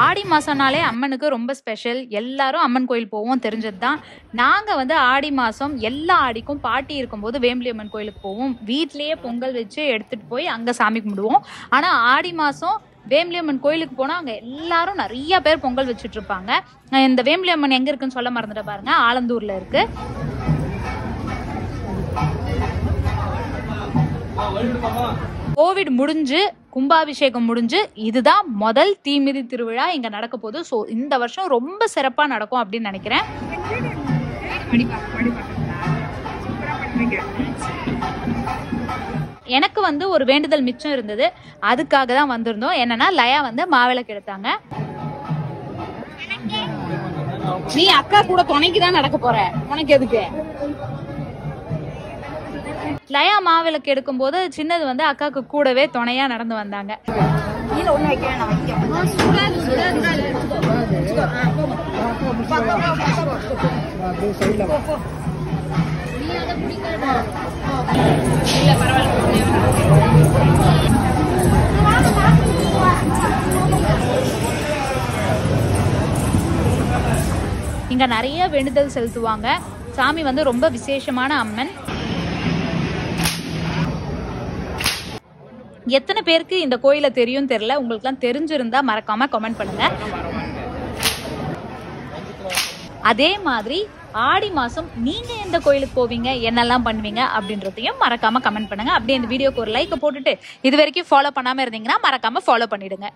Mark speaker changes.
Speaker 1: ஆடி மாதம்னாலே அம்மனுக்கு ரொம்ப ஸ்பெஷல் எல்லாரும் அம்மன் கோயில் போவோம் தெரிஞ்சது தான் நாங்கள் வந்து ஆடி மாதம் எல்லா ஆடிக்கும் பாட்டி இருக்கும்போது வேம்பலி அம்மன் கோயிலுக்கு போவோம். வீட்லேயே பொங்கல் வச்சு எடுத்துகிட்டு போய் அங்கே சாமி கும்பிடுவோம். ஆனால் ஆடி மாதம் வேம்பலி அம்மன் கோயிலுக்கு போனால் அங்கே எல்லாரும் நிறைய பேர் பொங்கல் வச்சுட்டு இருப்பாங்க. இந்த வேம்பலி அம்மன் எங்கே இருக்குன்னு சொல்ல மறந்துட்டு பாருங்க. ஆலந்தூரில் இருக்கு. கோவிட் முடிஞ்சு கும்பாபிஷேகம் முடிஞ்சு இதுதான் முதல் தீமிதி திருவிழா இங்க நடக்க போகுது. ஸோ இந்த வருஷம் ரொம்ப சிறப்பா நடக்கும் அப்படின்னு நினைக்கிறேன். எனக்கு வந்து ஒரு வேண்டுதல் மிச்சம் இருந்தது. அதுக்காக தான் வந்திருந்தோம். என்னன்னா லயா வந்து மாவிளக்கு எடுத்தாங்க.
Speaker 2: நீ அக்கா கூட துணைக்கு தான் நடக்க போற. உனக்கு எதுக்கு?
Speaker 1: லயா மாவிளக்கு எடுக்கும்போது சின்னது வந்து அக்காவுக்கு கூடவே துணையா நடந்து வந்தாங்க. இங்க நிறைய வேண்டுதல் செலுத்துவாங்க. சாமி வந்து ரொம்ப விசேஷமான அம்மன். எத்தனை பேருக்கு இந்த கோயிலை தெரியும் தெரியல. உங்களுக்குலாம் தெரிஞ்சிருந்தா மறக்காம கமெண்ட் பண்ணுங்க. அதே மாதிரி ஆடி மாசம் நீங்க எந்த கோயிலுக்கு போவீங்க என்னெல்லாம் பண்ணுவீங்க அப்படின்றதையும் மறக்காம கமெண்ட் பண்ணுங்க. அப்படியே இந்த வீடியோக்கு ஒரு லைக் போட்டுட்டு இது வரைக்கும் ஃபாலோ பண்ணாம இருந்தீங்கன்னா மறக்காம ஃபாலோ பண்ணிடுங்க.